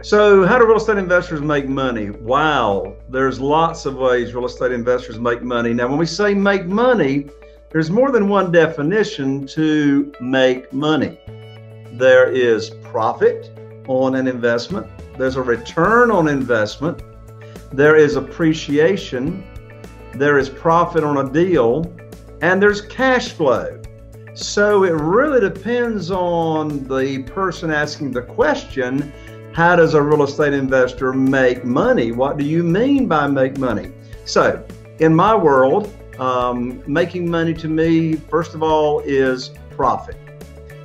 So, how do real estate investors make money? Wow, there's lots of ways real estate investors make money. Now, when we say make money, there's more than one definition to make money. There is profit on an investment, there's a return on investment, there is appreciation, there is profit on a deal, and there's cash flow. So it really depends on the person asking the question how does a real estate investor make money? What do you mean by make money? So, in my world, um, making money to me, first of all, is profit.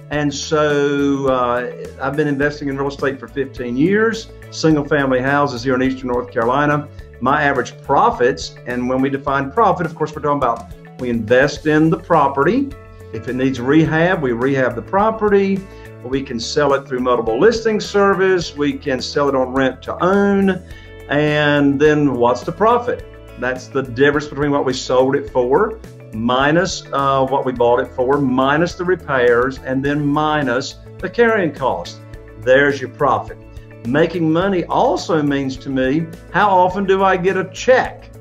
And so uh, I've been investing in real estate for 15 years, single family houses here in Eastern North Carolina. My average profits, and when we define profit, of course, we're talking about we invest in the property. If it needs rehab, we rehab the property. We can sell it through multiple listing service. We can sell it on rent to own. And then what's the profit? That's the difference between what we sold it for minus uh, what we bought it for, minus the repairs, and then minus the carrying cost. There's your profit. Making money also means to me, how often do I get a check?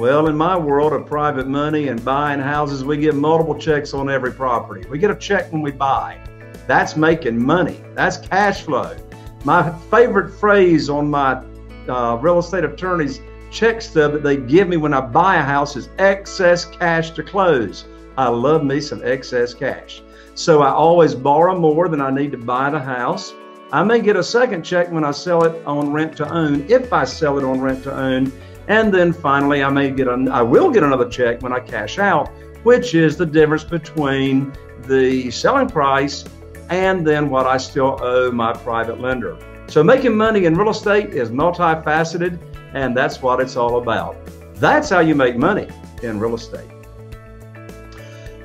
Well, in my world of private money and buying houses, we get multiple checks on every property. We get a check when we buy. That's making money. That's cash flow. My favorite phrase on my uh, real estate attorney's check stub that they give me when I buy a house is excess cash to close. I love me some excess cash. So I always borrow more than I need to buy the house. I may get a second check when I sell it on rent to own, if I sell it on rent to own. And then finally, I may get a, I will get another check when I cash out, which is the difference between the selling price and then what I still owe my private lender. So making money in real estate is multifaceted, and that's what it's all about. That's how you make money in real estate.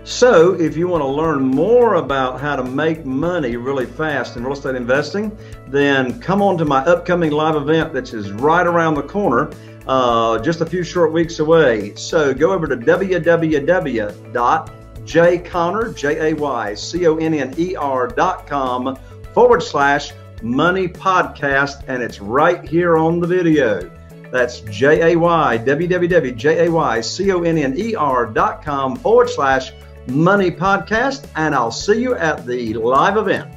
So, if you want to learn more about how to make money really fast in real estate investing, then come on to my upcoming live event, which is right around the corner, uh, just a few short weeks away. So, go over to www Jay Conner, J A Y C O N N R dot com forward slash money podcast, and it's right here on the video. That's J A Y www J A Y C O N N E R dot com forward slash money podcast, and I'll see you at the live event.